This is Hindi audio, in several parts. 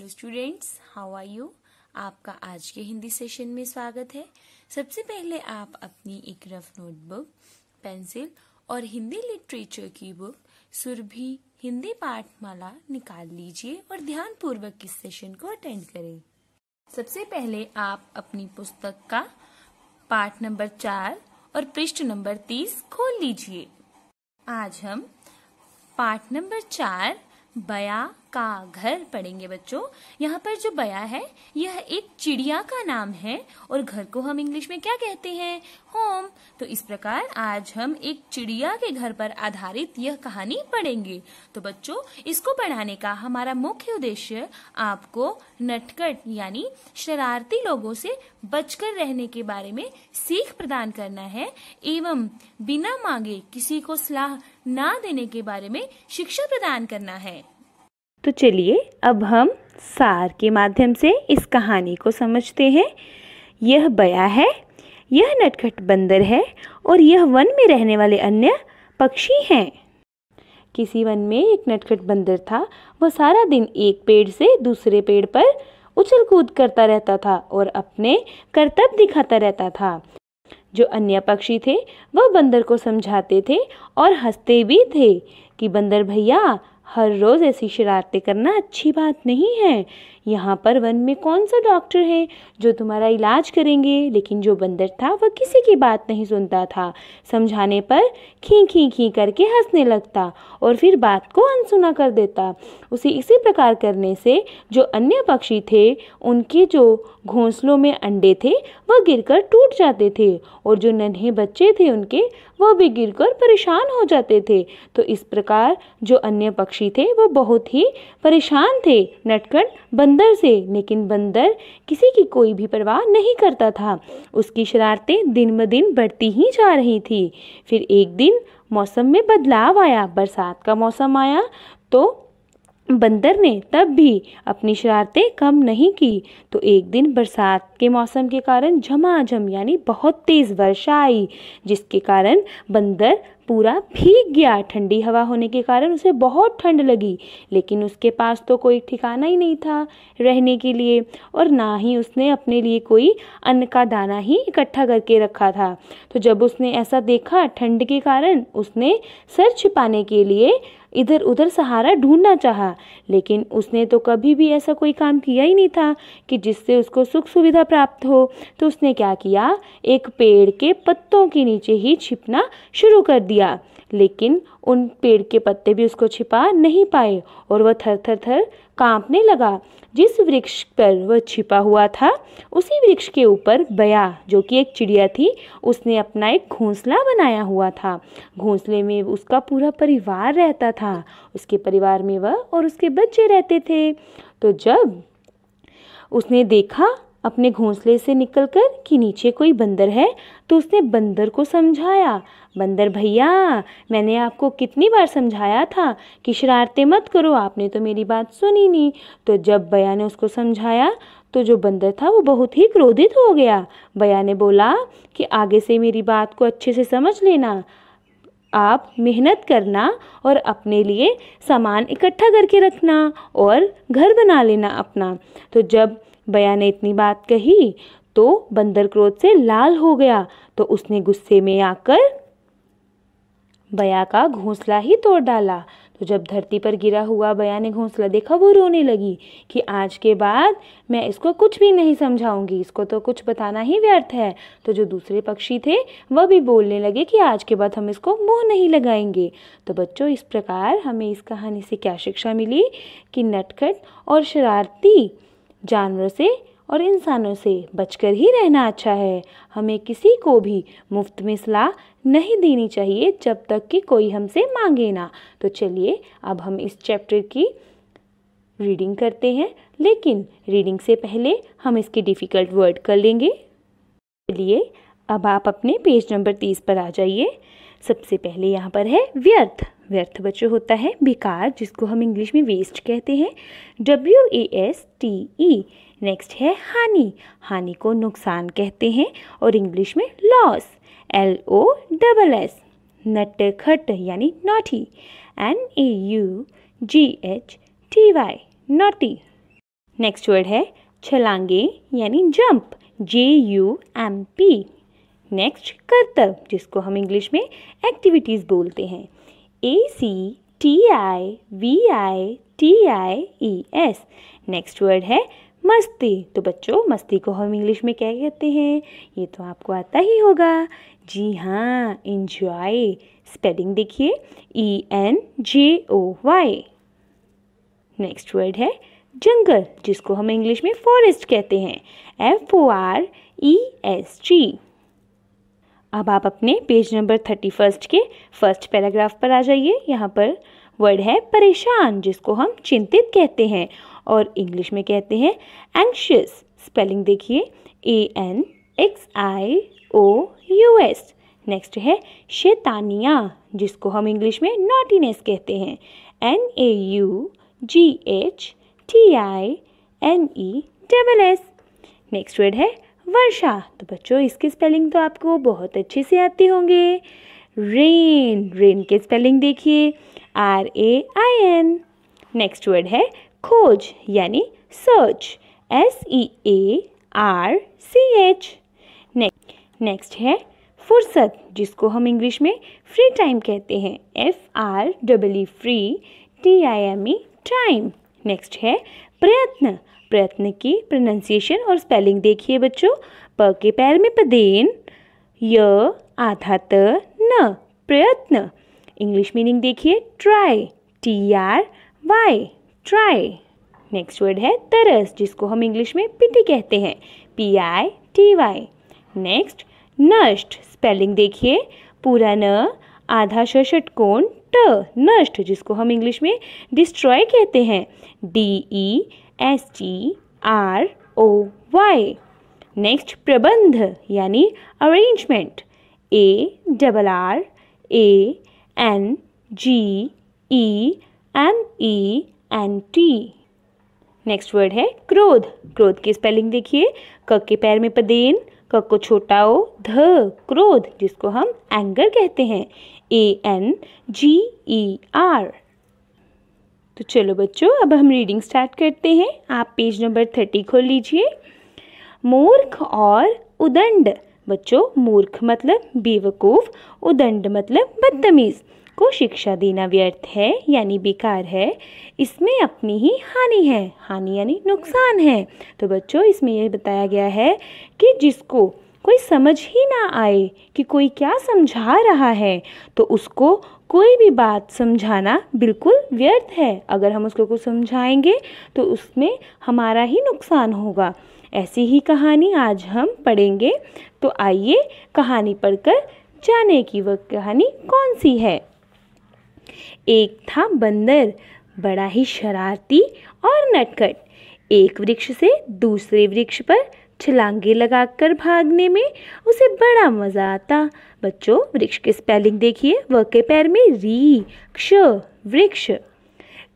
Hello students how are you आपका आज के हिंदी सेशन में स्वागत है। सबसे पहले आप अपनी एक रफ नोटबुक, पेंसिल और हिंदी लिटरेचर की बुक, सुरभि हिंदी पाठमाला निकाल लीजिए और ध्यान पूर्वक इस सेशन को अटेंड करें। सबसे पहले आप अपनी पुस्तक का पाठ नंबर चार और पृष्ठ नंबर तीस खोल लीजिए। आज हम पाठ नंबर चार, बया का घर पढ़ेंगे बच्चों। यहाँ पर जो बया है, यह एक चिड़िया का नाम है और घर को हम इंग्लिश में क्या कहते हैं? होम। तो इस प्रकार आज हम एक चिड़िया के घर पर आधारित यह कहानी पढ़ेंगे। तो बच्चों, इसको पढ़ाने का हमारा मुख्य उद्देश्य आपको नटकट यानी शरारती लोगों से बचकर रहने के बारे में सीख प्रदान करना है, एवं बिना मांगे किसी को सलाह ना देने के बारे में शिक्षा प्रदान करना है। तो चलिए अब हम सार के माध्यम से इस कहानी को समझते हैं। यह बया है, यह नटखट बंदर है और यह वन में रहने वाले अन्य पक्षी हैं। किसी वन में एक नटखट बंदर था। वह सारा दिन एक पेड़ से दूसरे पेड़ पर उछल कूद करता रहता था और अपने कर्तव्य दिखाता रहता था। जो अन्य पक्षी थे, वह बंदर को समझाते थे और हँसते भी थे कि, बंदर भैया हर रोज़ ऐसी शरारतें करना अच्छी बात नहीं है। यहाँ पर वन में कौन सा डॉक्टर है जो तुम्हारा इलाज करेंगे? लेकिन जो बंदर था, वह किसी की बात नहीं सुनता था। समझाने पर खी खी खी करके हंसने लगता और फिर बात को अनसुना कर देता। उसे इसी प्रकार करने से जो अन्य पक्षी थे, उनके जो घोंसलों में अंडे थे, वह गिरकर टूट जाते थे और जो नन्हे बच्चे थे उनके, वह भी गिरकर परेशान हो जाते थे। तो इस प्रकार जो अन्य पक्षी थे, वह बहुत ही परेशान थे। नटकट बंदर से, लेकिन बंदर किसी की कोई भी परवाह नहीं करता था। उसकी शरारतें दिन ब दिन बढ़ती ही जा रही थी। फिर एक दिन मौसम में बदलाव आया। बरसात का मौसम आया तो बंदर ने तब भी अपनी शरारतें कम नहीं की। तो एक दिन बरसात के मौसम के कारण झमाझम यानी बहुत तेज़ वर्षा आई, जिसके कारण बंदर पूरा भीग गया। ठंडी हवा होने के कारण उसे बहुत ठंड लगी, लेकिन उसके पास तो कोई ठिकाना ही नहीं था रहने के लिए, और ना ही उसने अपने लिए कोई अन्न का दाना ही इकट्ठा करके रखा था। तो जब उसने ऐसा देखा ठंड के कारण, उसने सर छिपाने के लिए इधर उधर सहारा ढूंढना चाहा, लेकिन उसने तो कभी भी ऐसा कोई काम किया ही नहीं था कि जिससे उसको सुख सुविधा प्राप्त हो। तो उसने क्या किया? एक पेड़ के पत्तों के नीचे ही छिपना शुरू कर दिया। लेकिन उन पेड़ के पत्ते भी उसको छिपा नहीं पाए और वह थर थर थर कांपने लगा। जिस वृक्ष पर वह छिपा हुआ था, उसी वृक्ष के ऊपर बया, जो कि एक चिड़िया थी, उसने अपना एक घोंसला बनाया हुआ था। घोंसले में उसका पूरा परिवार रहता था। उसके परिवार में वह और उसके बच्चे रहते थे। तो जब उसने देखा अपने घोंसले से निकलकर कि नीचे कोई बंदर है तो उसने बंदर को समझाया, बंदर भैया, मैंने आपको कितनी बार समझाया था कि शरारतें मत करो, आपने तो मेरी बात सुनी नहीं। तो जब भैया ने उसको समझाया तो जो बंदर था वो बहुत ही क्रोधित हो गया। भैया ने बोला कि आगे से मेरी बात को अच्छे से समझ लेना। आप मेहनत करना और अपने लिए सामान इकट्ठा करके रखना और घर बना लेना अपना। तो जब बया ने इतनी बात कही तो बंदर क्रोध से लाल हो गया। तो उसने गुस्से में आकर बया का घोंसला ही तोड़ डाला। तो जब धरती पर गिरा हुआ बया ने घोंसला देखा, वो रोने लगी कि आज के बाद मैं इसको कुछ भी नहीं समझाऊँगी। इसको तो कुछ बताना ही व्यर्थ है। तो जो दूसरे पक्षी थे, वह भी बोलने लगे कि आज के बाद हम इसको मुँह नहीं लगाएँगे। तो बच्चों, इस प्रकार हमें इस कहानी से क्या शिक्षा मिली कि नटखट और शरारती जानवरों से और इंसानों से बचकर ही रहना अच्छा है। हमें किसी को भी मुफ़्त में सलाह नहीं देनी चाहिए जब तक कि कोई हमसे मांगे ना। तो चलिए, अब हम इस चैप्टर की रीडिंग करते हैं। लेकिन रीडिंग से पहले हम इसके डिफ़िकल्ट वर्ड कर लेंगे। चलिए, अब आप अपने पेज नंबर तीस पर आ जाइए। सबसे पहले यहाँ पर है व्यर्थ। व्यर्थ बच्चों होता है बेकार जिसको हम इंग्लिश में वेस्ट कहते हैं। W A S T E next है हानि। हानि को नुकसान कहते हैं और इंग्लिश में loss L O double S नट खट यानी naughty N A U G H T Y naughty next word है छलांगे यानी jump J U M P next करतब जिसको हम इंग्लिश में एक्टिविटीज़ बोलते हैं. A C T I V I T I E S next word है मस्ती. तो बच्चों, मस्ती को हम इंग्लिश में क्या कहते हैं? ये तो आपको आता ही होगा. जी हाँ इंजॉय स्पेलिंग देखिए. E N J O Y next word है जंगल, जिसको हम इंग्लिश में फॉरेस्ट कहते हैं. F O R E S G अब आप अपने पेज नंबर थर्टी फ़र्स्ट के फ़र्स्ट पैराग्राफ पर आ जाइए। यहाँ पर वर्ड है परेशान, जिसको हम चिंतित कहते हैं और इंग्लिश में कहते हैं एंक्शियस स्पेलिंग देखिए A N X I O U S next है शैतानिया, जिसको हम इंग्लिश में नॉटीनेस कहते हैं। N A U G H T I N E double S next word है वर्षा। तो बच्चों, इसकी स्पेलिंग तो आपको बहुत अच्छे से आती होंगे। रेन। रेन के स्पेलिंग देखिए। R A I N next word है खोज, यानी search S E A R C H next है फुर्सत, जिसको हम इंग्लिश में फ्री टाइम कहते हैं। F R double free T I M E time next है प्रयत्न। प्रयत्न की प्रोनाउंसिएशन और स्पेलिंग देखिए बच्चों। प के पैर में पदेन, य आधा त न, प्रयत्न। इंग्लिश मीनिंग देखिए try T R Y try next word है तरस, जिसको हम इंग्लिश में पिटी कहते हैं P I T Y next नष्ट स्पेलिंग देखिए, पूरा न, आधा षटकोण ट, नष्ट, जिसको हम इंग्लिश में डिस्ट्रॉय कहते हैं D E S T R O Y next प्रबंध यानी arrangement A double R A N G E M E N T next word है क्रोध. क्रोध की स्पेलिंग देखिए. क के पैर में पदेन, क को छोटा ओ, ध, क्रोध, जिसको हम एंगर कहते हैं. ए एन जी ई आर तो चलो बच्चों, अब हम रीडिंग स्टार्ट करते हैं। आप पेज नंबर थर्टी खोल लीजिए। मूर्ख और उदंड। बच्चों, मूर्ख मतलब बेवकूफ़, उदंड मतलब बदतमीज़। को शिक्षा देना व्यर्थ है, यानी बेकार है। इसमें अपनी ही हानि है। हानि यानी नुकसान है। तो बच्चों, इसमें यह बताया गया है कि जिसको कोई समझ ही ना आए कि कोई क्या समझा रहा है तो उसको कोई भी बात समझाना बिल्कुल व्यर्थ है। अगर हम उसको कुछ समझाएँगे तो उसमें हमारा ही नुकसान होगा। ऐसी ही कहानी आज हम पढ़ेंगे। तो आइए कहानी पढ़कर जाने की वह कहानी कौन सी है? एक था बंदर, बड़ा ही शरारती और नटखट। एक वृक्ष से दूसरे वृक्ष पर छलांगे लगाकर भागने में उसे बड़ा मज़ा आता। बच्चों, वृक्ष की स्पेलिंग देखिए। व के पैर में री, क्ष, वृक्ष।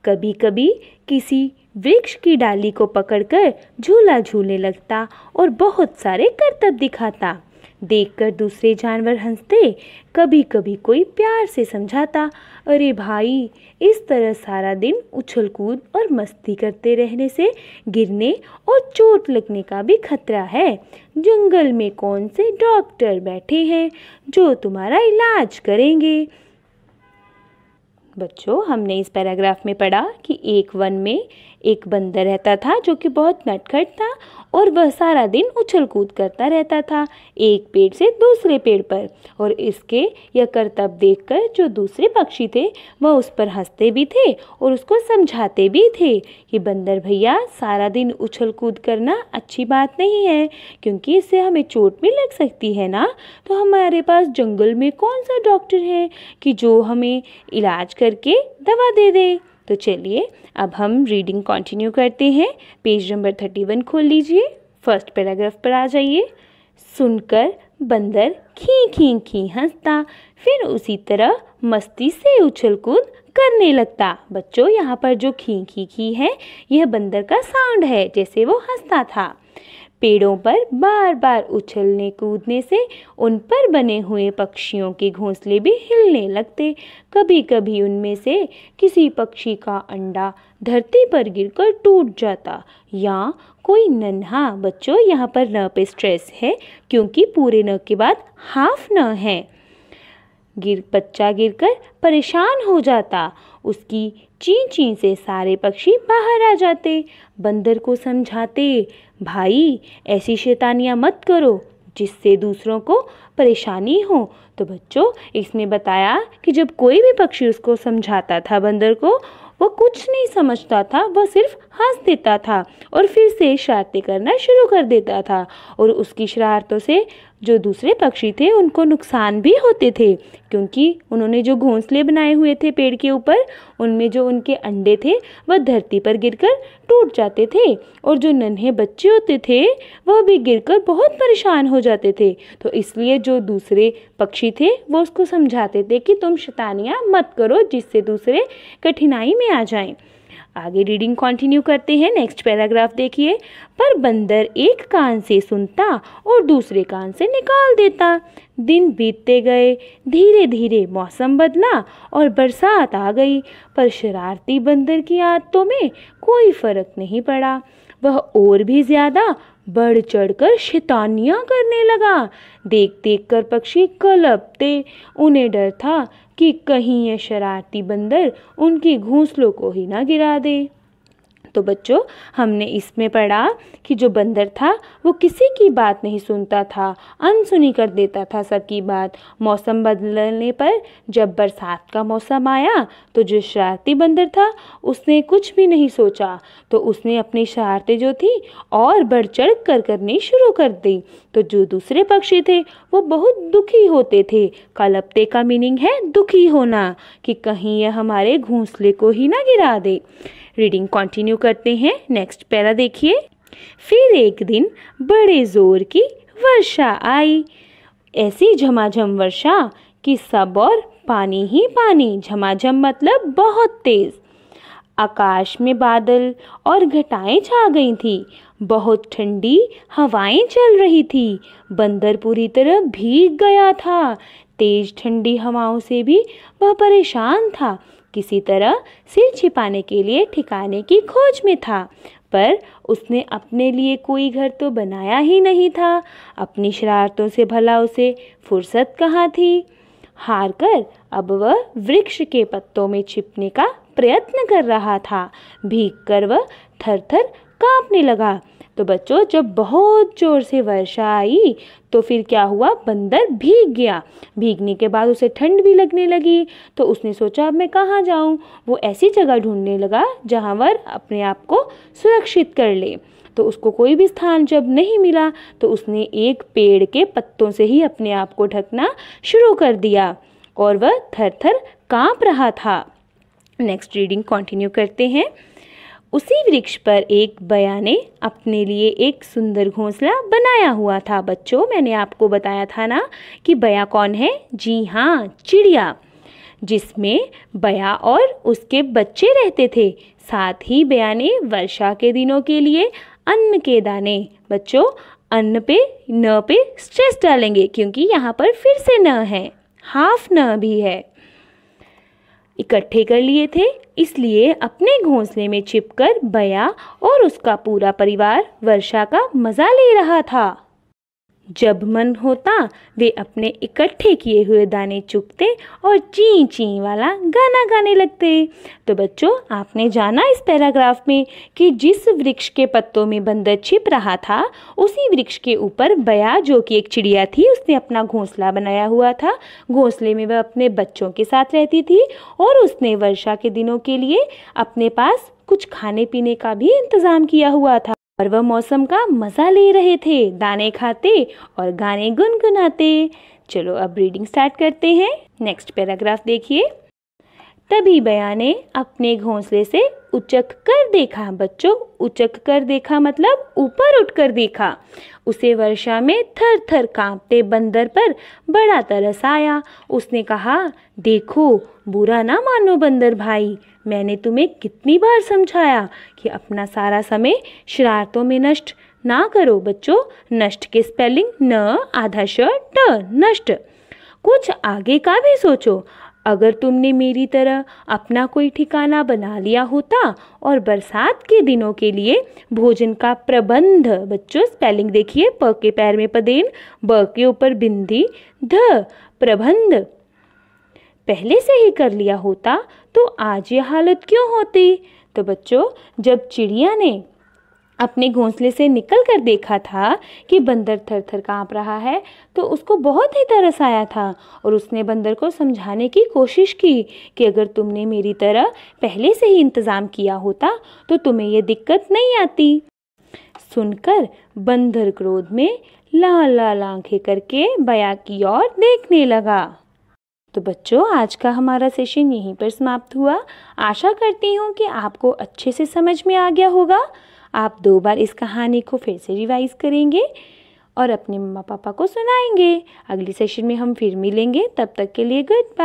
कभी कभी किसी वृक्ष की डाली को पकड़कर झूला झूलने लगता और बहुत सारे करतब दिखाता। देखकर दूसरे जानवर हँसते कभी कभी कोई प्यार से समझाता, अरे भाई, इस तरह सारा दिन उछल कूद और मस्ती करते रहने से गिरने और चोट लगने का भी खतरा है। जंगल में कौन से डॉक्टर बैठे हैं जो तुम्हारा इलाज करेंगे? बच्चों, हमने इस पैराग्राफ में पढ़ा कि एक वन में एक बंदर रहता था जो कि बहुत नटखट था और वह सारा दिन उछल कूद करता रहता था, एक पेड़ से दूसरे पेड़ पर। और इसके यह करतब देखकर जो दूसरे पक्षी थे, वह उस पर हँसते भी थे और उसको समझाते भी थे कि बंदर भैया, सारा दिन उछल कूद करना अच्छी बात नहीं है, क्योंकि इससे हमें चोट भी लग सकती है ना? तो हमारे पास जंगल में कौन सा डॉक्टर है कि जो हमें इलाज करके दवा दे दे? तो चलिए, अब हम रीडिंग कंटिन्यू करते हैं। पेज नंबर थर्टी वन खोल लीजिए। फ़र्स्ट पैराग्राफ पर आ जाइए। सुनकर बंदर खी खी खी हंसता, फिर उसी तरह मस्ती से उछल कूद करने लगता। बच्चों, यहाँ पर जो खी खी खी है, यह बंदर का साउंड है, जैसे वो हंसता था। पेड़ों पर बार बार उछलने कूदने से उन पर बने हुए पक्षियों के घोंसले भी हिलने लगते। कभी कभी उनमें से किसी पक्षी का अंडा धरती पर गिरकर टूट जाता या कोई नन्हा बच्चों यहाँ पर न पे स्ट्रेस है, क्योंकि पूरे न के बाद हाफ़ न है। गिर, बच्चा गिरकर परेशान हो जाता। उसकी ची ची से सारे पक्षी बाहर आ जाते। बंदर को समझाते। भाई, ऐसी शैतानियाँ मत करो जिससे दूसरों को परेशानी हो। तो बच्चों, इसमें बताया कि जब कोई भी पक्षी उसको समझाता था बंदर को, वो कुछ नहीं समझता था वह सिर्फ़ हंस देता था और फिर से शरारतें करना शुरू कर देता था और उसकी शरारतों से जो दूसरे पक्षी थे, उनको नुकसान भी होते थे, क्योंकि उन्होंने जो घोंसले बनाए हुए थे पेड़ के ऊपर, उनमें जो उनके अंडे थे, वह धरती पर गिरकर टूट जाते थे, और जो नन्हे बच्चे होते थे, वह भी गिरकर बहुत परेशान हो जाते थे। तो इसलिए जो दूसरे पक्षी थे, वो उसको समझाते थे कि तुम शैतानियाँ मत करो, जिससे दूसरे कठिनाई में आ जाएँ। आगे रीडिंग कंटिन्यू करते हैं नेक्स्ट पैराग्राफ देखिए। पर बंदर एक कान से सुनता और दूसरे कान से निकाल देता। दिन बीतते गए धीरे धीरे मौसम बदला और बरसात आ गई। पर शरारती बंदर की आदतों में कोई फ़र्क नहीं पड़ा। वह और भी ज़्यादा बढ़ चढ़कर शैतानियाँ करने लगा। देख देख कर पक्षी कलपते। उन्हें डर था कि कहीं ये शरारती बंदर उनके घोंसलों को ही ना गिरा दे। तो बच्चों, हमने इसमें पढ़ा कि जो बंदर था, वो किसी की बात नहीं सुनता था, अनसुनी कर देता था सबकी बात। मौसम बदलने पर जब बरसात का मौसम आया तो जो शरारती बंदर था, उसने कुछ भी नहीं सोचा। तो उसने अपनी शरारतें जो थी और बढ़ चढ़ कर करनी शुरू कर दी। तो जो दूसरे पक्षी थे वो बहुत दुखी होते थे। कलपते का मीनिंग है दुखी होना, कि कहीं यह हमारे घोंसले को ही ना गिरा दे। रीडिंग कंटिन्यू करते हैं। नेक्स्ट पैरा देखिए। फिर एक दिन बड़े ज़ोर की वर्षा आई। ऐसी झमाझम वर्षा कि सब और पानी ही पानी। झमाझम मतलब बहुत तेज। आकाश में बादल और घटाएँ छा गई थी। बहुत ठंडी हवाएँ चल रही थी। बंदर पूरी तरह भीग गया था। तेज ठंडी हवाओं से भी वह परेशान था। किसी तरह सिर छिपाने के लिए ठिकाने की खोज में था। पर उसने अपने लिए कोई घर तो बनाया ही नहीं था। अपनी शरारतों से भला उसे फुर्सत कहाँ थी? हार कर अब वह वृक्ष के पत्तों में छिपने का प्रयत्न कर रहा था। भीग कर वह थर थर कांपने लगा। तो बच्चों, जब बहुत ज़ोर से वर्षा आई तो फिर क्या हुआ? बंदर भीग गया। भीगने के बाद उसे ठंड भी लगने लगी। तो उसने सोचा, अब मैं कहाँ जाऊँ? वो ऐसी जगह ढूँढने लगा, जहाँ वह अपने आप को सुरक्षित कर ले। तो उसको कोई भी स्थान जब नहीं मिला तो उसने एक पेड़ के पत्तों से ही अपने आप को ढकना शुरू कर दिया। और वह थर थर काँप रहा था। नेक्स्ट रीडिंग कंटिन्यू करते हैं। उसी वृक्ष पर एक बया ने अपने लिए एक सुंदर घोंसला बनाया हुआ था। बच्चों, मैंने आपको बताया था ना कि बया कौन है? जी हाँ चिड़िया। जिसमें बया और उसके बच्चे रहते थे। साथ ही बया ने वर्षा के दिनों के लिए अन्न के दाने। बच्चों, अन्न पे, न पे स्ट्रेस डालेंगे क्योंकि यहाँ पर फिर से न है। हाफ़ न भी है। इकट्ठे कर लिए थे, इसलिए अपने घोंसले में छिपकर बया और उसका पूरा परिवार वर्षा का मज़ा ले रहा था। जब मन होता, वे अपने इकट्ठे किए हुए दाने चुगते और ची ची वाला गाना गाने लगते। तो बच्चों, आपने जाना इस पैराग्राफ में कि जिस वृक्ष के पत्तों में बंदर छिप रहा था, उसी वृक्ष के ऊपर बया, जो कि एक चिड़िया थी, उसने अपना घोंसला बनाया हुआ था। घोंसले में वह अपने बच्चों के साथ रहती थी और उसने वर्षा के दिनों के लिए अपने पास कुछ खाने पीने का भी इंतज़ाम किया हुआ था। और वह मौसम का मज़ा ले रहे थे, दाने खाते और गाने गुनगुनाते। चलो अब रीडिंग स्टार्ट करते हैं। नेक्स्ट पैराग्राफ देखिए। तभी बया ने अपने घोंसले से उचक कर देखा, बच्चों, उचक कर देखा मतलब ऊपर उठकर देखा। उसे वर्षा में थर थर कांपते बंदर पर बड़ा तरस आया। उसने कहा, देखो, बुरा ना मानो बंदर भाई। मैंने तुम्हें कितनी बार समझाया कि अपना सारा समय शरारतों में नष्ट ना करो, बच्चों। नष्ट के स्पेलिंग न, आधा श नष्ट। कुछ आगे का भी सोचो। अगर तुमने मेरी तरह अपना कोई ठिकाना बना लिया होता और बरसात के दिनों के लिए भोजन का प्रबंध, बच्चों स्पेलिंग देखिए, प के पैर में पदेन, ब के ऊपर बिंदी, ध, प्रबंध। पहले से ही कर लिया होता तो आज ये हालत क्यों होती? तो बच्चों, जब चिड़िया ने अपने घोंसले से निकल कर देखा था कि बंदर थर थर काँप रहा है तो उसको बहुत ही तरस आया था और उसने बंदर को समझाने की कोशिश की कि अगर तुमने मेरी तरह पहले से ही इंतज़ाम किया होता तो तुम्हें ये दिक्कत नहीं आती। सुनकर बंदर क्रोध में लाल लाल आँखें करके बया की ओर देखने लगा। तो बच्चों, आज का हमारा सेशन यहीं पर समाप्त हुआ। आशा करती हूँ कि आपको अच्छे से समझ में आ गया होगा। आप दो बार इस कहानी को फिर से रिवाइज करेंगे और अपने मम्मा पापा को सुनाएँगे। अगली सेशन में हम फिर मिलेंगे। तब तक के लिए गुड बाय